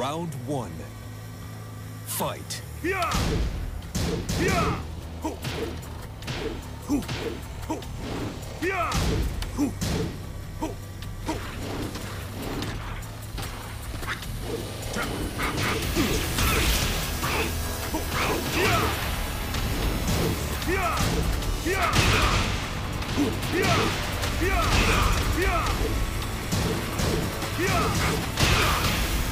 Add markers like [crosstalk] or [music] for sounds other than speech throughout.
Round one. Fight.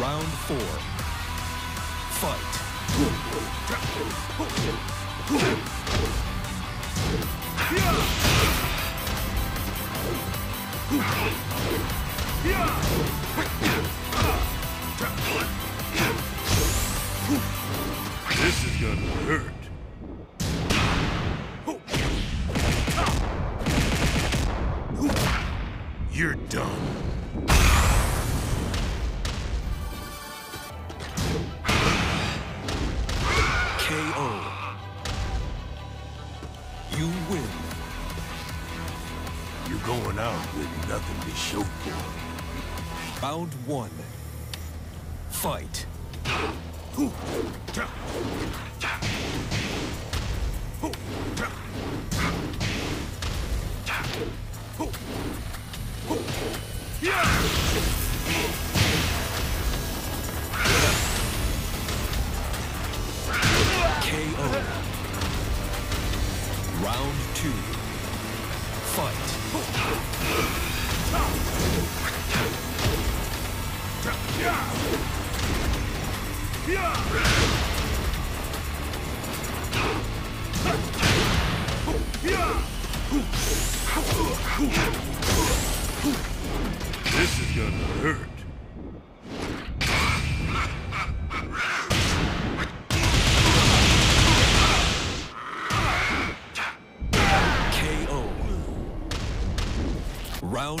Round four. Fight. This is gonna hurt. You're going out with nothing to show for. Round one. Fight. KO. This is gonna hurt. Round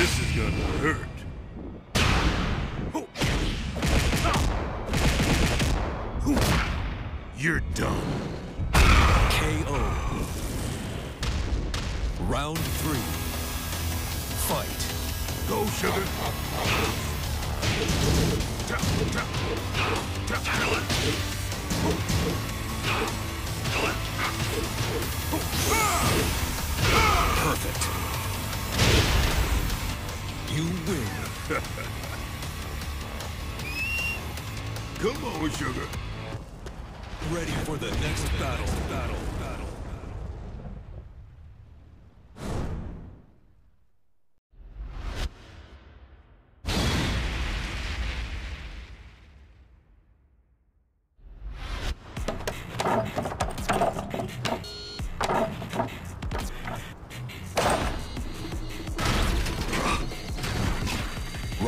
This is gonna hurt. You're done. Round three. Fight. Go, sugar. Perfect. You win. Come on, sugar. Ready for the next battle. Battle. Battle.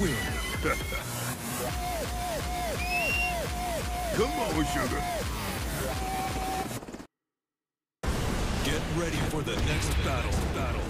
Win. [laughs] Come on, sugar. Get ready for the next battle. Battle.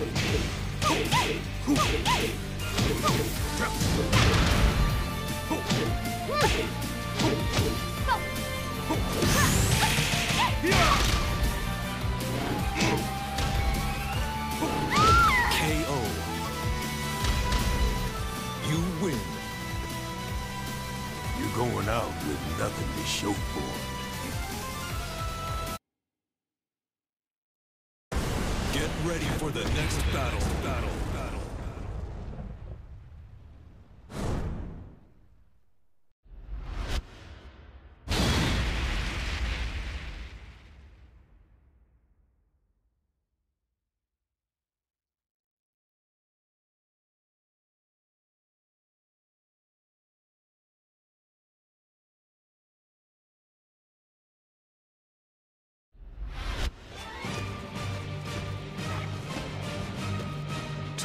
KO. You win. You're going out with nothing to show for it. The next battle.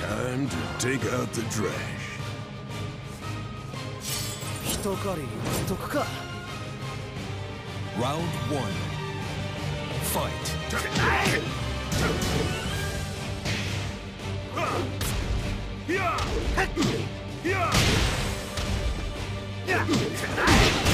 Time to take out the trash. 人狩りに捨てとくか Round one. Fight. This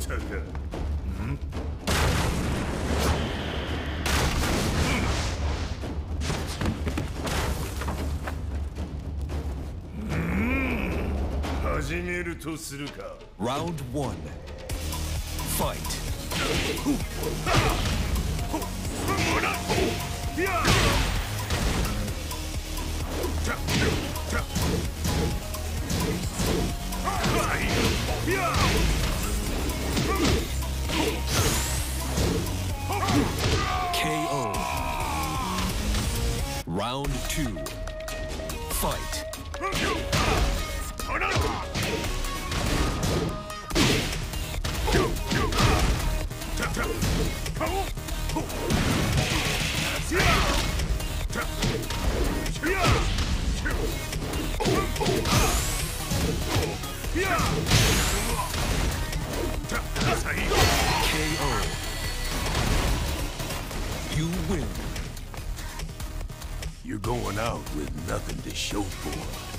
ったか。うん。始めるとするか。Round one. Fight. [laughs] や two. Fight. KO. You win. You're going out with nothing to show for.